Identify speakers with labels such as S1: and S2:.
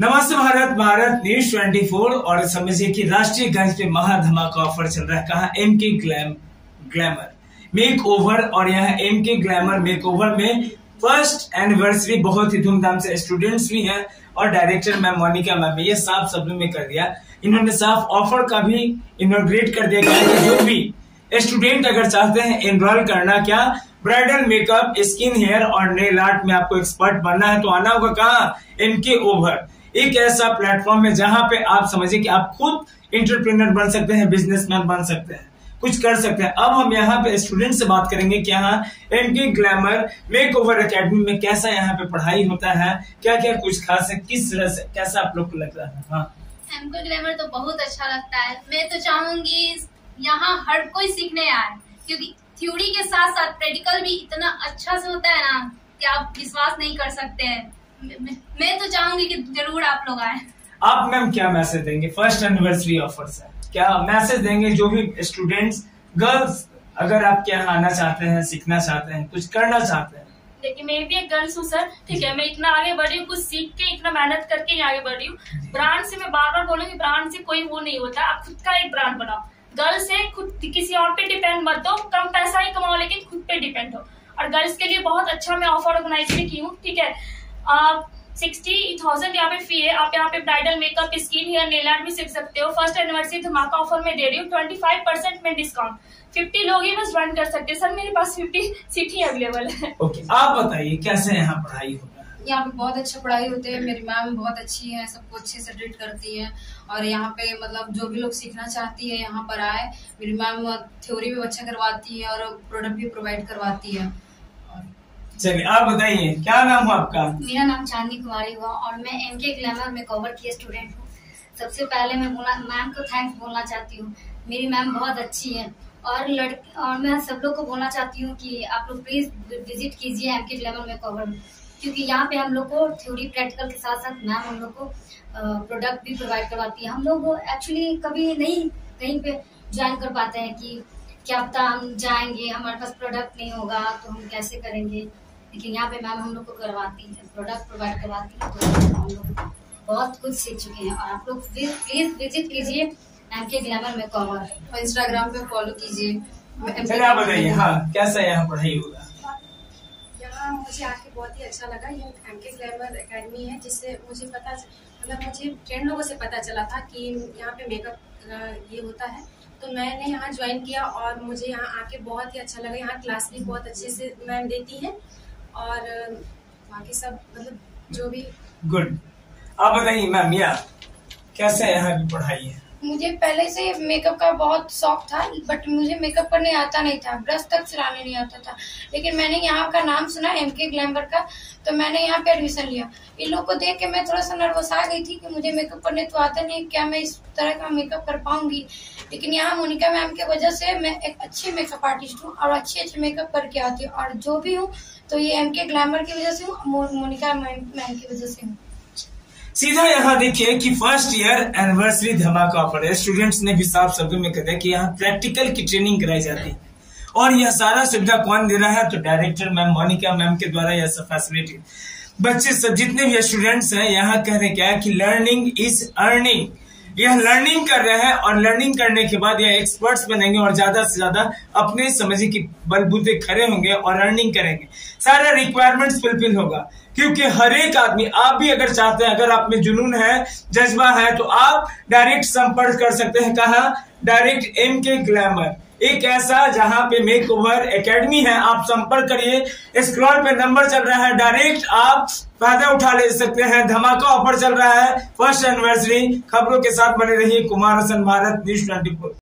S1: Bharat Bharat news 24 और समझिए कि राष्ट्रीय गंज पे महाधमाका ऑफ़र चल रहा है, कहा एम के ग्लैम ग्लैमर मेक ओवर और यहाँ M K glamour makeover में फ़र्स्ट एनिवर्सरी बहुत ही धूमधाम से स्टूडेंट्स भी हैं और डायरेक्टर मैम मोनिका मैम ये साफ़ शब्दों में कर दिया। इन्होंने साफ़ ऑफ़र का भी इनोग्रेट कर दिया कि जो भी स्टूडेंट अगर चाहते हैं एनरोल करना, क्या ब्राइडल मेकअप स्किन हेयर और नेल आर्ट में आपको एक्सपर्ट बनना है तो आना होगा कहा? एम के ओवर एक ऐसा प्लेटफॉर्म है जहाँ पे आप समझिए कि आप खुद इंटरप्रेनर बन सकते हैं बिजनेसमैन बन सकते हैं, कुछ कर सकते हैं। अब हम यहाँ पे स्टूडेंट से बात करेंगे कि यहाँ M K glamour makeover academy में कैसा यहाँ पे पढ़ाई होता है क्या क्या कुछ खास है, किस तरह से, कैसा आप लोग को लग रहा है? हाँ।
S2: हमको ग्लैमर तो बहुत अच्छा लगता है। मैं तो चाहूँगी यहाँ हर कोई सीखने आए, क्योंकि थ्योरी के साथ साथ प्रैक्टिकल भी इतना अच्छा से होता है ना, कि आप विश्वास नहीं कर सकते हैं। मैं, मैं तो चाहूँगी कि ज़रूर आप लोग आए।
S1: आप मैम क्या मैसेज देंगे? फ़र्स्ट एनिवर्सरी ऑफ़र से क्या मैसेज देंगे जो भी स्टूडेंट्स गर्ल्स अगर आप क्या आना चाहते हैं सीखना चाहते हैं कुछ करना चाहते हैं?
S3: देखिए मैं भी एक गर्ल्स हूँ सर ठीक है मैं इतना आगे बढ़ी हूँ कुछ सीख के इतना मेहनत करके ही आगे बढ़ी हूँ। ब्रांड से मैं बार बार बोलूँगी ब्रांड से कोई वो नहीं होता। आप खुद का एक ब्रांड बनाओ। गर्ल्स से खुद किसी और पे डिपेंड मत दो कम पैसा ही कमाओ लेकिन खुद पे डिपेंड हो। और गर्ल्स के लिए बहुत अच्छा मैं ऑफ़र ऑर्गेनाइज भी की हूँ ठीक है? सिक्सटी थाउज़ेंड यहाँ पे फ़ी है आप यहाँ पे bridal makeup skin hair nail art भी सीख सकते हो। फ़र्स्ट एनिवर्सरी धमाका ऑफ़र में दे रही हूँ ट्वेंटी फाइव परसेंट में डिस्काउंट फिफ्टी लोग ही बस ज्वाइन कर सकते हैं। सर मेरे पास फिफ्टी सीट ही अवेलेबल है।
S1: ओके आप बताइए कैसे यहाँ पढ़ाई होता है?
S4: यहाँ पे बहुत अच्छा पढ़ाई होती है। मेरी मैम बहुत अच्छी है सबको अच्छे से ट्रीट करती है। और यहाँ पे मतलब जो भी लोग सीखना चाहती है यहाँ पर आए। मेरी मैम थ्योरी भी अच्छा करवाती है और प्रोडक्ट भी प्रोवाइड करवाती है।
S1: चलिए, आप बताइए, क्या नाम है आपका?
S2: मेरा नाम चांदनी कुमारी हुआ और मैं एम के ग्लैमर में कवर की स्टूडेंट हूँ। सबसे पहले मैं बोला मैम को थैंक्स बोलना चाहती हूँ। मेरी मैम बहुत अच्छी है और लड़की और मैं सब लोग को बोलना चाहती हूँ कि आप लोग प्लीज़ विज़िट कीजिए एम के ग्लैमर में कवर क्योंकि यहाँ पे हम लोग को थ्योरी प्रैक्टिकल के साथ साथ मैम हम लोग को प्रोडक्ट भी प्रोवाइड करवाती है। हम लोग एक्चुअली कभी नहीं कहीं पे ज्वाइन कर पाते हैं कि क्या पता हम जाएँगे, हमारे पास प्रोडक्ट नहीं होगा तो हम कैसे करेंगे? लेकिन यहाँ पे मैम हम लोग को करवाती है प्रोडक्ट प्रोवाइड करवाती है तो हम लोग बहुत कुछ सीख चुके हैं। और आप लोग प्लीज़ विज़िट कीजिए एम के ग्लैमर में कवर
S4: और इंस्टाग्राम पे फॉलो कीजिए।
S1: चलिए आप बताइए हाँ कैसा यहाँ पढ़ाई होगा?
S5: यहाँ मुझे आके बहुत ही अच्छा लगा। ये एम के ग्लैमर अकेडमी है जिससे मुझे पता मतलब मुझे फ्रेंड लोगों से पता चला था कि यहाँ पे मेकअप ये होता है। तो मैंने यहाँ ज्वाइन किया और मुझे यहाँ आके बहुत ही अच्छा लगा। यहाँ क्लास भी बहुत अच्छे से मैम देती है। और बाकी सब मतलब जो भी
S1: गुड आप बताइए, मैम, या कैसे यहाँ की पढ़ाई है।
S6: मुझे पहले से मेकअप का बहुत शौक था बट मुझे मेकअप करने आता नहीं था। ब्रश तक चलाने नहीं आता था। लेकिन मैंने यहाँ का नाम सुना एम के ग्लैमर का तो मैंने यहाँ पे एडमिशन लिया। इन लोग को देख के मैं थोड़ा सा नर्वस आ गई थी कि मुझे मेकअप करने तो आता नहीं, क्या मैं इस तरह का मेकअप कर पाऊँगी? लेकिन यहाँ मोनिका मैम की वजह से मैं एक अच्छी मेकअप आर्टिस्ट हूँ और अच्छे अच्छे मेकअप करके आती हूँ। और जो भी हूँ तो ये एम के ग्लैमर की वजह से हूँ मोनिका मैम की वजह से हूँ।
S1: सीधा यहाँ देखिए कि फ़र्स्ट ईयर एनिवर्सरी धमाका पड़े। स्टूडेंट्स ने भी साफ़ शब्दों में कहते हैं कि यहाँ प्रैक्टिकल की ट्रेनिंग कराई जाती है। और यह सारा सुविधा कौन दे रहा है? तो डायरेक्टर मैम मोनिका मैम के द्वारा यह सब फैसिलिटी बच्चे सब जितने भी स्टूडेंट्स हैं, यहाँ कह रहे क्या है कि लर्निंग इज़ अर्निंग यह लर्निंग कर रहे हैं और लर्निंग करने के बाद यह एक्सपर्ट्स बनेंगे और ज़्यादा से ज़्यादा अपने समझे की बलबूते खड़े होंगे और लर्निंग करेंगे। सारा रिक्वायरमेंट्स फुलफिल होगा, क्योंकि हर एक आदमी, आप भी अगर चाहते हैं, अगर आप में जुनून है, जज्बा है तो आप डायरेक्ट संपर्क कर सकते हैं। कहा डायरेक्ट एम के ग्लैमर एक ऐसा जहाँ पे मेक ओवर अकेडमी है, आप संपर्क करिए। स्क्रॉल पे नंबर चल रहा है, डायरेक्ट आप फ़ायदा उठा ले सकते हैं। धमाका ऑफ़र चल रहा है, फ़र्स्ट एनिवर्सरी। खबरों के साथ बने रहिए कुमार हसन, भारत न्यूज़ ट्वेंटी